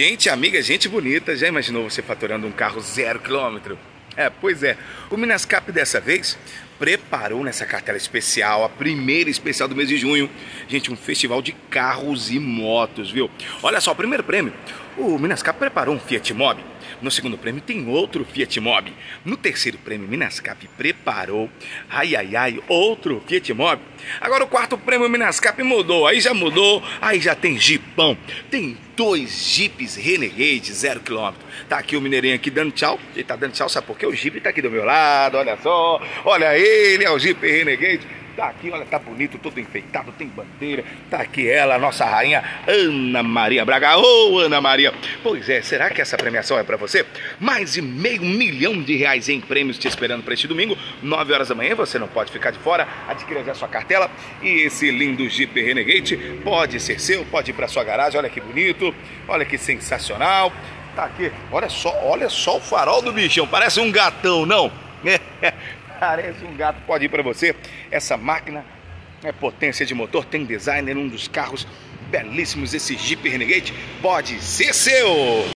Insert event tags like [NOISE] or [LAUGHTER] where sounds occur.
Gente amiga, gente bonita, já imaginou você faturando um carro zero quilômetro? É, pois é. O Minascap dessa vez preparou nessa cartela especial, a primeira especial do mês de junho, gente, um festival de carros e motos, viu? Olha só, primeiro prêmio, o Minascap preparou um Fiat Mobi. No segundo prêmio tem outro Fiat Mobi. No terceiro prêmio, Minascap preparou, ai ai ai, outro Fiat Mobi. Agora o quarto prêmio, Minascap mudou, aí já mudou, aí já tem Jeepão. Tem dois Jeeps Renegade zero quilômetro. Tá aqui o Mineirinho aqui dando tchau. Ele tá dando tchau, sabe por quê? O Jeep tá aqui do meu lado, olha só. Olha ele, é o Jeep Renegade. Tá aqui, olha, tá bonito, todo enfeitado, tem bandeira. Tá aqui ela, nossa rainha Ana Maria Braga. Ô, oh, Ana Maria. Pois é, será que essa premiação é para você? Mais de meio milhão de reais em prêmios te esperando para este domingo, 9 horas da manhã. Você não pode ficar de fora. Adquira já sua cartela. E esse lindo Jeep Renegade pode ser seu, pode ir para sua garagem. Olha que bonito, olha que sensacional. Tá aqui, olha só, olha só o farol do bichão. Parece um gatão, não? [LAUGHS] Parece um gato, pode ir para você. Essa máquina é potência de motor, tem designer, um dos carros belíssimos. Esse Jeep Renegade pode ser seu.